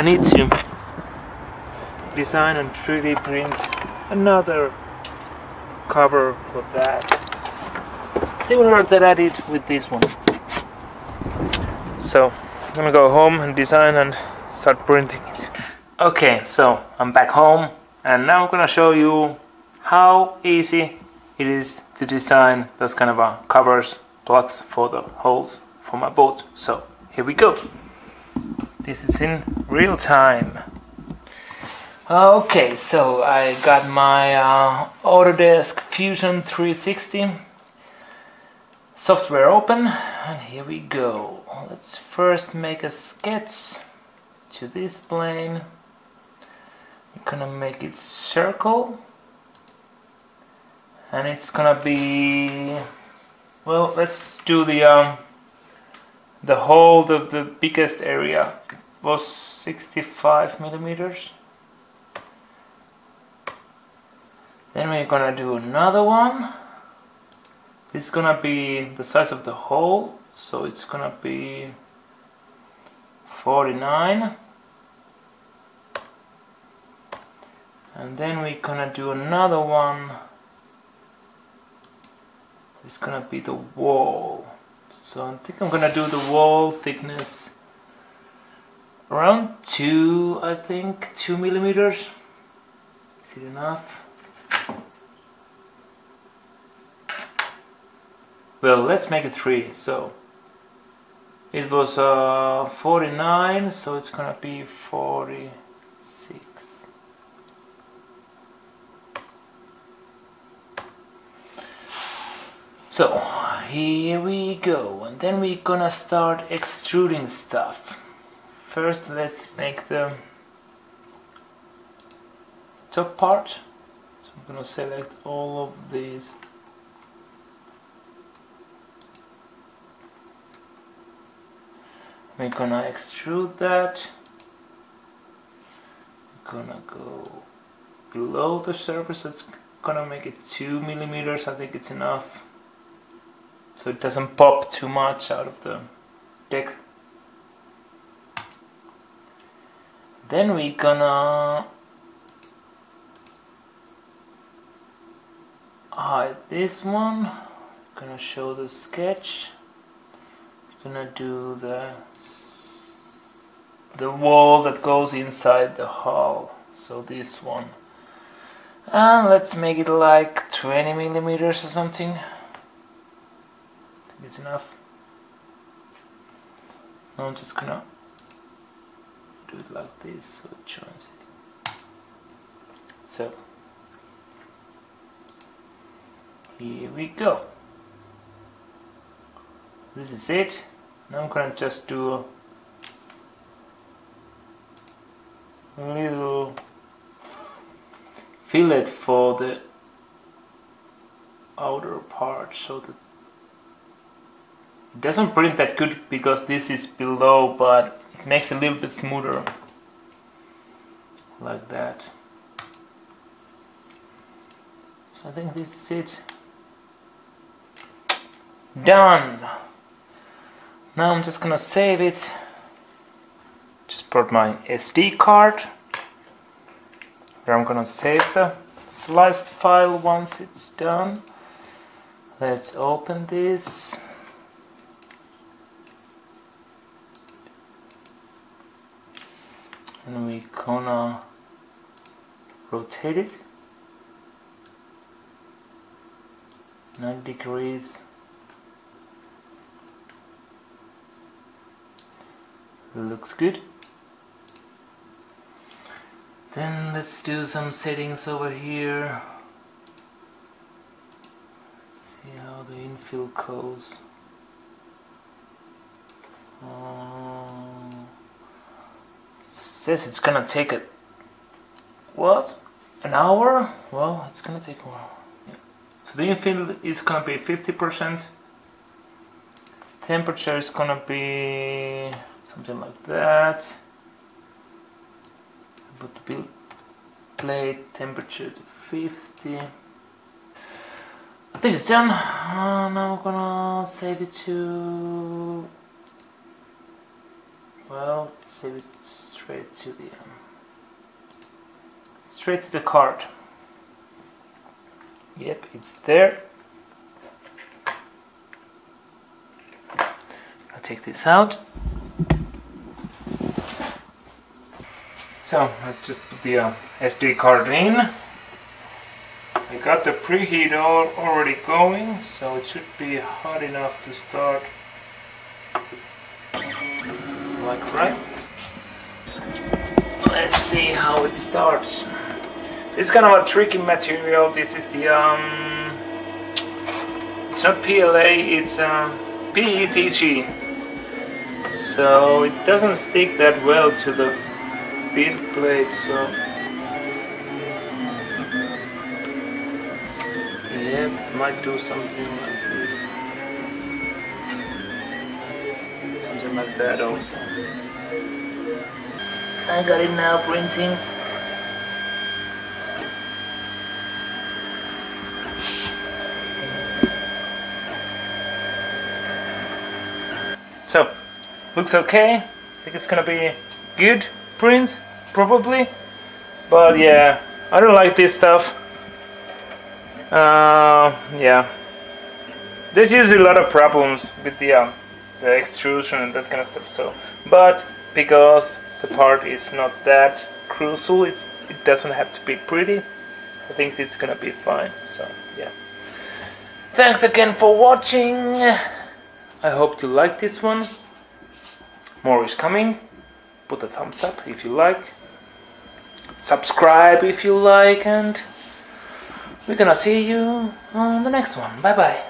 I need to design and 3D print another cover for that. Similar that I did with this one. So I'm gonna go home and design and start printing it. Okay so I'm back home and now I'm gonna show you how easy it is to design those kind of uh, covers plugs for the holes for my boat. So here we go. This is in real time. Okay so I got my uh, Autodesk Fusion 360 software open and here we go. Let's first make a sketch to this plane. I'm gonna make it circle. And it's gonna be well let's do the um, the whole of the biggest area was 65 millimeters. Then we're gonna do another one. This is gonna be the size of the hole so it's gonna be 49 and then we're gonna do another one. It's gonna be the wall. So I think I'm gonna do the wall thickness around two I think two millimeters. Is it enough? Well let's make it three so. It was uh, 49 so it's gonna be 46 so here we go and then we're gonna start extruding stuff first let's make the top part. So I'm gonna select all of these. We're gonna extrude that. We're gonna go below the surface. That's gonna make it two millimeters. I think it's enough. So it doesn't pop too much out of the deck then we're gonna hide this one gonna show the sketch. Gonna do the the wall that goes inside the hull so this one. And let's make it like 20 millimeters or something. It's enough. Now I'm just gonna do it like this so it joins it. So here we go. This is it. Now I'm gonna just do a little fillet for the outer part so that it doesn't print that good because this is below but makes it a little bit smoother like that. So I think this is it. Done! Now I'm just gonna save it. Just brought my SD card. Where I'm gonna save the sliced file once it's done. Let's open this and we gonna rotate it. 90 degrees. Looks good. Then let's do some settings over here. See how the infill goes. Um, says it's gonna take a what? An hour? Well it's gonna take a while. So the infill is gonna be 50% temperature is gonna be something like that. Put the build plate temperature to 50 I think it's done. Now I'm gonna save it to well save it straight to the um, straight to the card. Yep, it's there. I'll take this out. So I just put the uh, SD card in. I got the preheat all already going, so it should be hot enough to start like right. See how it starts. It's kind of a tricky material. This is the um, it's not PLA, it's um, PETG. So it doesn't stick that well to the build plate. So yeah, might do something like this. Something like that also. I got it now printing. So, looks okay. I think it's gonna be good print, probably. But yeah, I don't like this stuff. Uh, yeah. There's usually a lot of problems with the, um, the extrusion and that kind of stuff. So, but because the part is not that crucial, it's, it doesn't have to be pretty. I think this is gonna be fine. So yeah. Thanks again for watching. I hope you like this one. More is coming. Put a thumbs up if you like. Subscribe if you like and we're gonna see you on the next one. Bye bye.